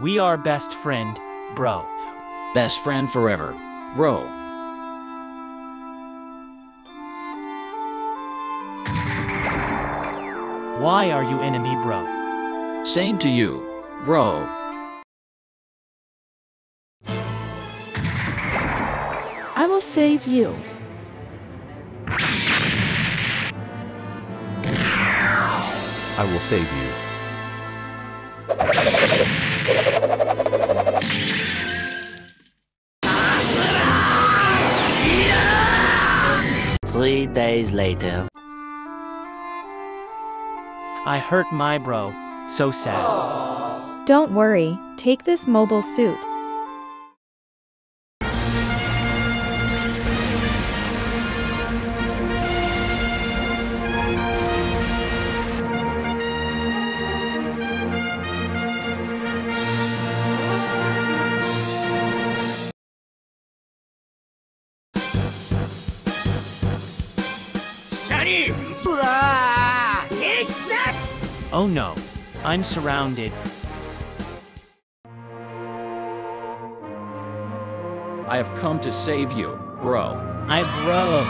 We are best friend, bro. Best friend forever. Bro. Why are you enemy, bro? Same to you. Bro. I will save you. I will save you. Days later. I hurt my bro. So sad. Don't worry, take this mobile suit. Oh no. I'm surrounded. I have come to save you. Bro. I bro.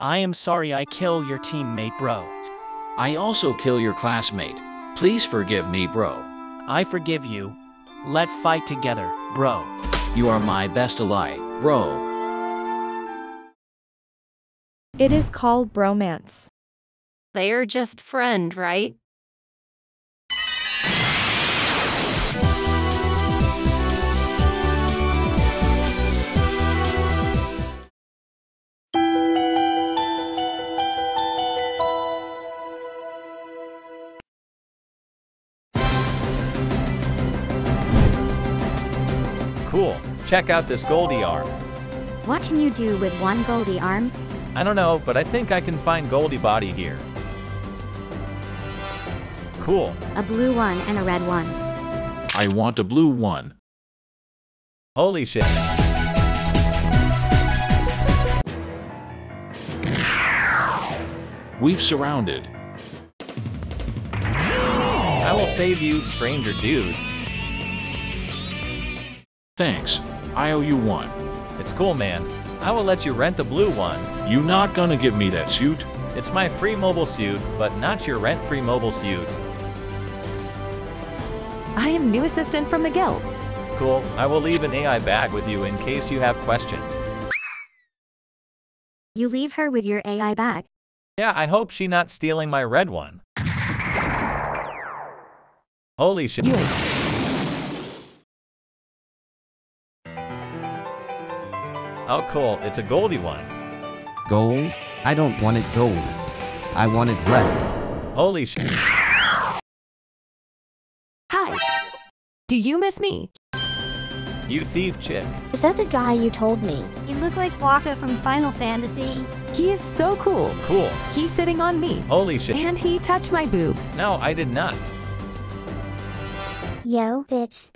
I am sorry I kill your teammate, bro. I also kill your classmate. Please forgive me, bro. I forgive you. Let fight together, bro. You are my best ally, bro. It is called bromance. They're just friend, right? Cool. Check out this Goldie arm. What can you do with one Goldie arm? I don't know, but I think I can find Goldie body here. Cool. A blue one and a red one. I want a blue one. Holy shit. We've surrounded. I will save you, stranger dude. Thanks. I owe you one. It's cool, man. I will let you rent the blue one. You not gonna give me that suit? It's my free mobile suit, but not your rent-free mobile suit. I am new assistant from the guild. Cool. I will leave an AI bag with you in case you have questions. You leave her with your AI bag. Yeah, I hope she not stealing my red one. Holy shit. Oh, cool. It's a Goldie one. Gold? I don't want it gold. I want it red. Holy shit. Hi. Do you miss me? You thief chick. Is that the guy you told me? You look like Wakka from Final Fantasy. He is so cool. Cool. He's sitting on me. Holy shit. And he touched my boobs. No, I did not. Yo, bitch.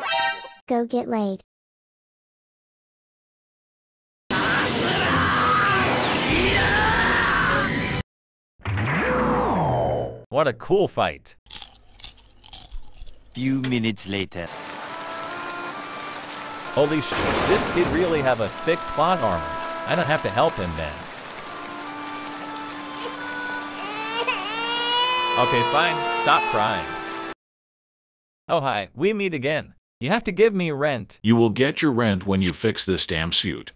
Go get laid. What a cool fight. Few minutes later. Holy shit. This kid really have a thick plot armor. I don't have to help him then. Okay, fine. Stop crying. Oh, hi. We meet again. You have to give me rent. You will get your rent when you fix this damn suit.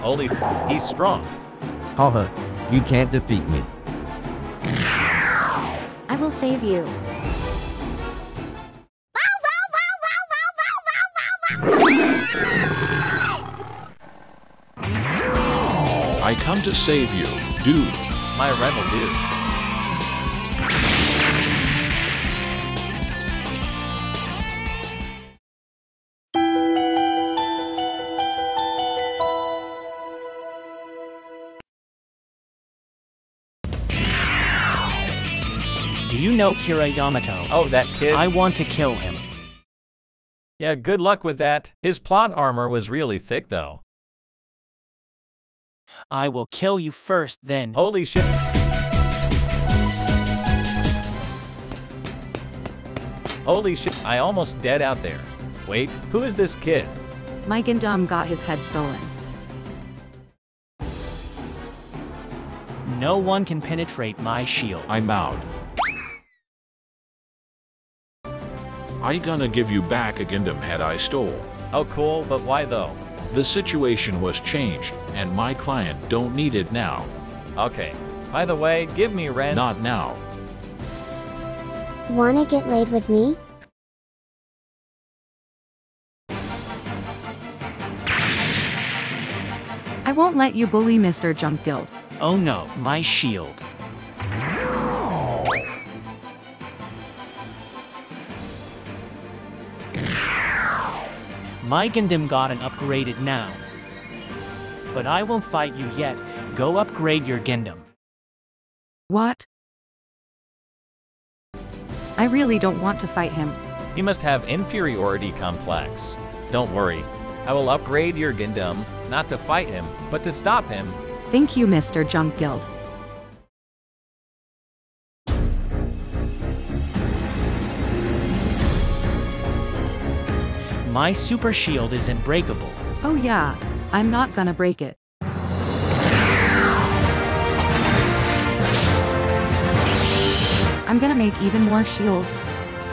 Holy f- he's strong. Haha, you can't defeat me. I will save you. I come to save you, dude. My rebel dude. Know Kira Yamato? Oh, that kid? I want to kill him. Yeah, good luck with that. His plot armor was really thick though. I will kill you first, then. Holy shit. Holy shit, I almost dead out there. Wait, who is this kid? Mike and Dom got his head stolen. No one can penetrate my shield. I'm out. I gonna give you back a Gundam head I stole. Oh cool, but why though? The situation was changed, and my client don't need it now. Okay. By the way, give me rent. Not now. Wanna get laid with me? I won't let you bully Mr. Junk Guild. Oh no, my shield. My Gundam got an upgraded now. But I won't fight you yet. Go upgrade your Gundam. What? I really don't want to fight him. He must have inferiority complex. Don't worry. I will upgrade your Gundam, not to fight him, but to stop him. Thank you, Mr. Junk Guild. My super shield is unbreakable. Oh yeah, I'm not gonna break it. I'm gonna make even more shield.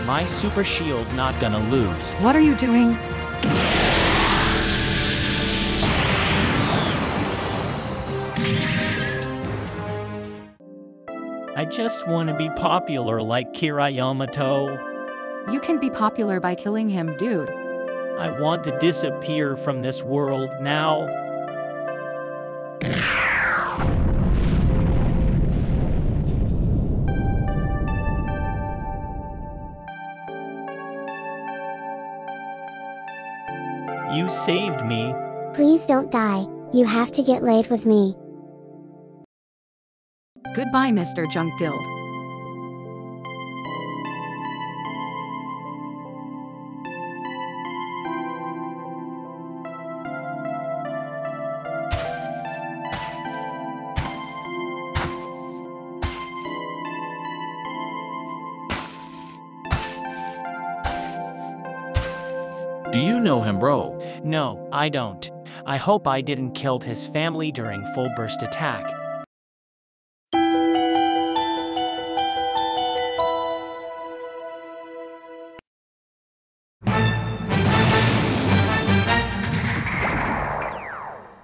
My super shield not gonna lose. What are you doing? I just want to be popular like Kira Yamato. You can be popular by killing him, dude. I want to disappear from this world now. You saved me. Please don't die. You have to get laid with me. Goodbye, Mr. Junk Guild. Bro? No, I don't. I hope I didn't killed his family during full burst attack.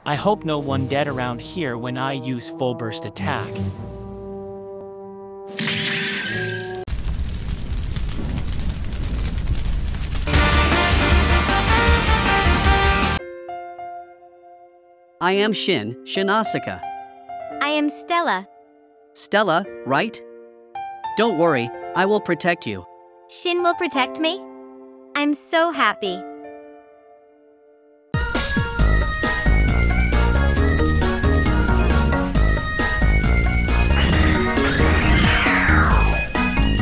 I hope no one dead around here when I use full burst attack. I am Shin, Shin Asuka. I am Stella. Stella, right? Don't worry, I will protect you. Shin will protect me? I'm so happy.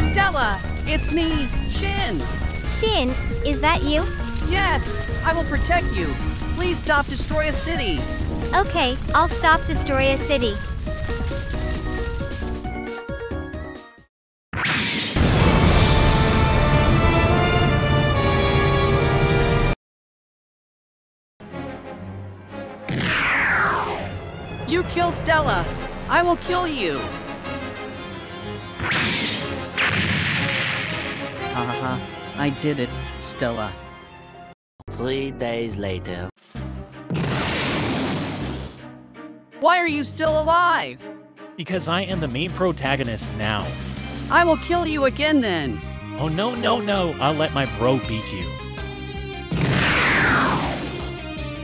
Stella, it's me, Shin. Shin, is that you? Yes, I will protect you. Please stop Destroy a City. Okay, I'll stop Destroy a City. You kill Stella. I will kill you. Haha, I did it, Stella. Three days later. Why are you still alive? Because I am the main protagonist now. I will kill you again then. Oh no, no, no, I'll let my bro beat you.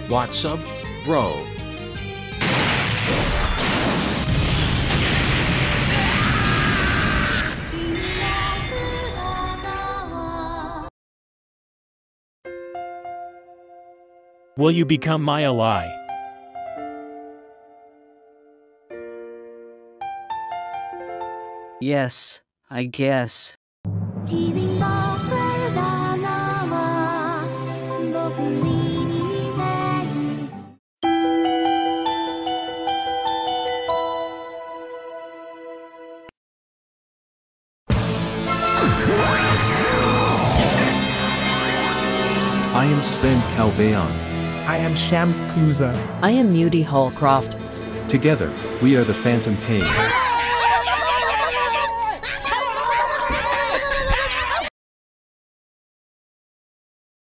What's up, bro? Will you become my ally? Yes, I guess. I am Sven Cal Bayang. I am Shams Couza. I am Mudie Holcroft. Together, we are the Phantom Pain.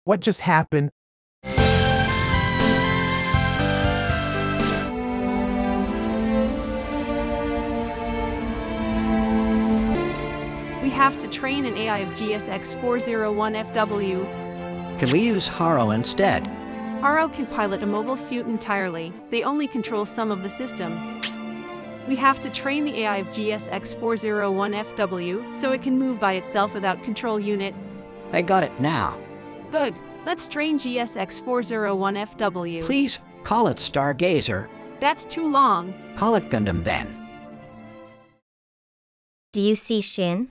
What just happened? We have to train an AI of GSX 401FW. Can we use Haro instead? Haro can pilot a mobile suit entirely, they only control some of the system. We have to train the AI of GSX 401FW so it can move by itself without control unit. I got it now. Good. Let's train GSX 401FW. Please, call it Stargazer. That's too long. Call it Gundam then. Do you see Shin?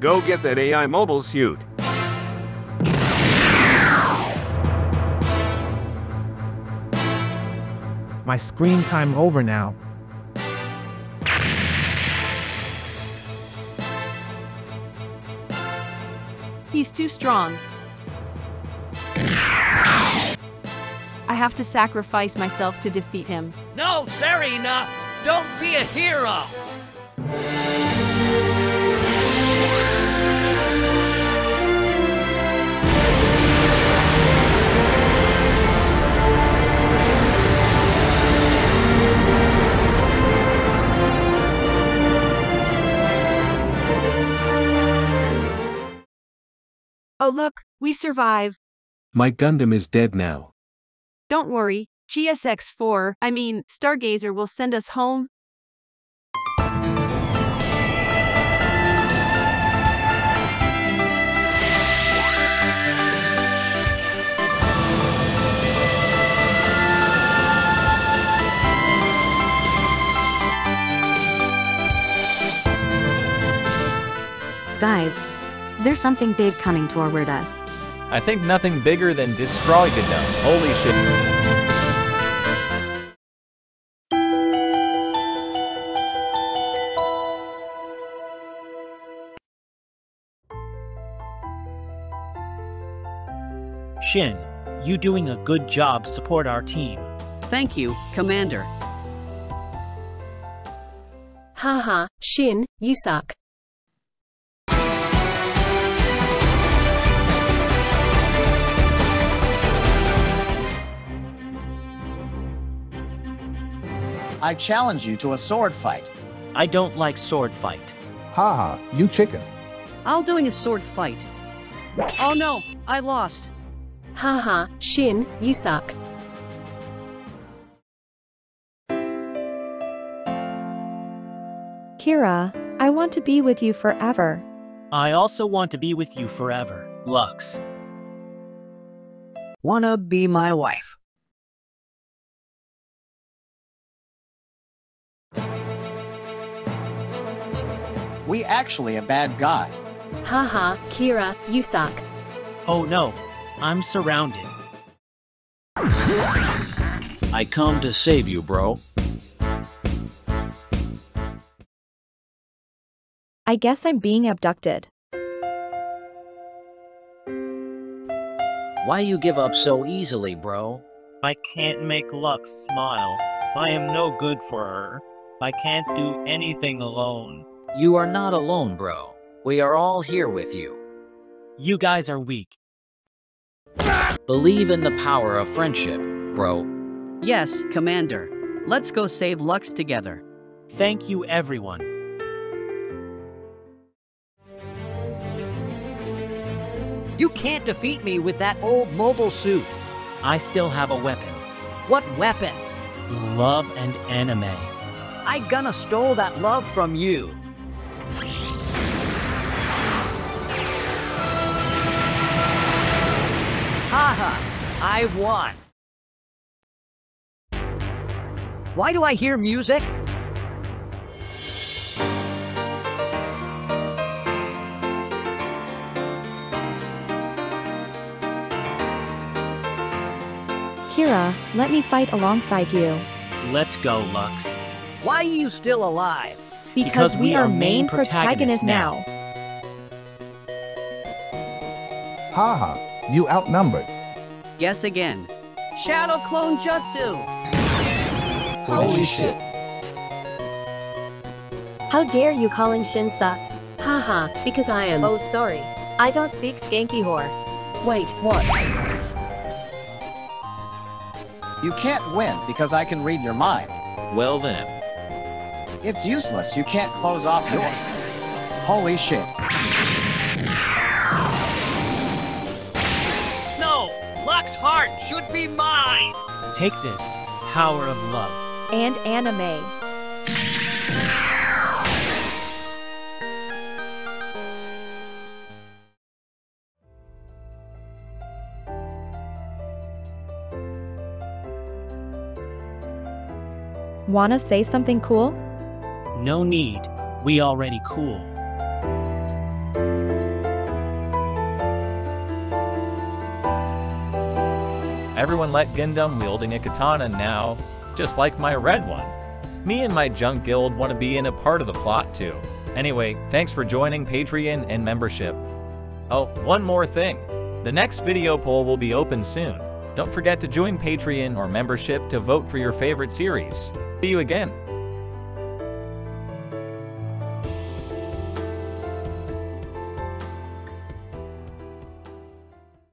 Go get that AI mobile suit. My screen time over now. He's too strong. I have to sacrifice myself to defeat him. No, Serena! Don't be a hero! Oh look, we survive. My Gundam is dead now. Don't worry, GSX-4, I mean, Stargazer will send us home. Guys, there's something big coming toward us. I think nothing bigger than Destroy Gundam. Holy shit. Shin, you doing a good job support our team. Thank you, Commander. Haha, Shin, you suck. I challenge you to a sword fight. I don't like sword fight. Haha, you chicken. I'll doing a sword fight. Oh no, I lost. Haha, Shin, you suck. Kira, I want to be with you forever. I also want to be with you forever, Lacus. Wanna be my wife? We actually a bad guy. Haha, Kira, you suck. Oh no, I'm surrounded. I come to save you, bro. I guess I'm being abducted. Why you give up so easily, bro? I can't make Lacus smile. I am no good for her. I can't do anything alone. You are not alone, bro. We are all here with you. You guys are weak. Believe in the power of friendship, bro. Yes, Commander. Let's go save Lacus together. Thank you, everyone. You can't defeat me with that old mobile suit. I still have a weapon. What weapon? Love and anime. I gonna stole that love from you. Haha, I won. Why do I hear music? Kira, let me fight alongside you. Let's go, Lacus. Why are you still alive? Because, we, are main protagonists now. Haha, you outnumbered. Guess again. Shadow Clone Jutsu! Holy shit. How dare you calling Shin suck? Haha, because I am. Oh, sorry. I don't speak skanky whore. Wait, what? You can't win because I can read your mind. Well then. It's useless. You can't close off your. Holy shit. No! Lacus heart should be mine! Take this, power of love. And anime. Wanna say something cool? No need. We already cool. Everyone let Gundam wielding a katana now, just like my red one. Me and my junk guild want to be in a part of the plot too. Anyway, thanks for joining Patreon and membership. Oh, one more thing. The next video poll will be open soon. Don't forget to join Patreon or membership to vote for your favorite series. See you again.